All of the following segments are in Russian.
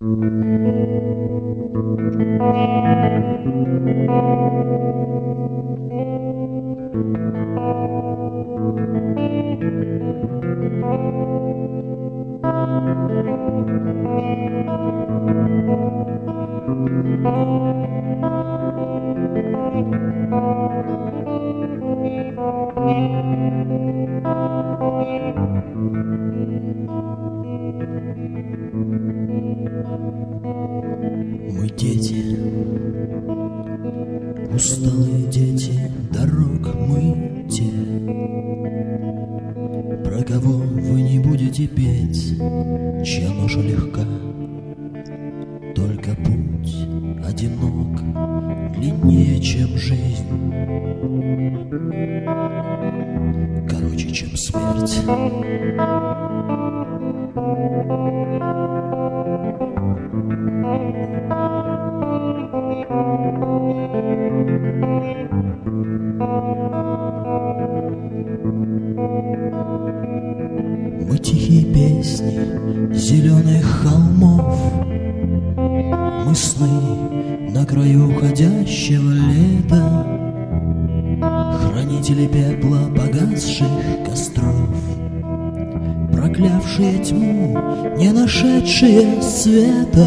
Мы дети, усталые дети дорог мы те, Про кого вы не будете петь, чья ноша легка, Только путь одинок, длиннее, чем жизнь, Короче, чем смерть. Мы тихие песни зеленых холмов, Мы сны на краю уходящего лета, Хранители пепла погасших костров, Проклявшие тьму, не нашедшие света.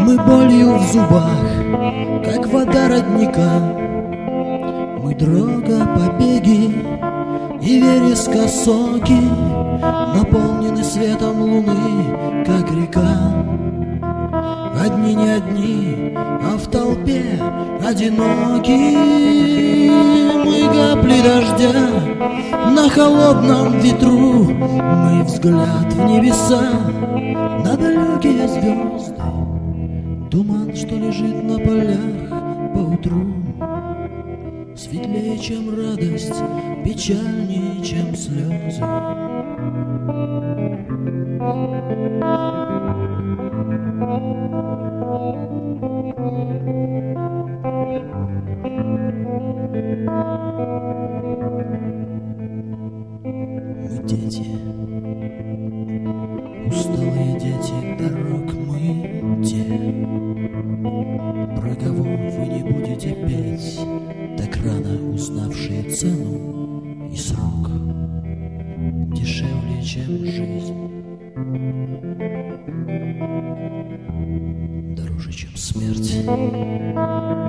Мы болью в зубах, как вода родника, Мы дрога побеги и вереска соки Наполнены светом луны, как река. Одни не одни, а в толпе одиноки. Мы капли дождя на холодном ветру Мы взгляд в небеса на далекие звезды. Туман, что лежит на полях по утру Светлее, чем радость, печальнее, чем слезы. Мы дети, цену и срок, Дешевле, чем жизнь, дороже, чем смерть.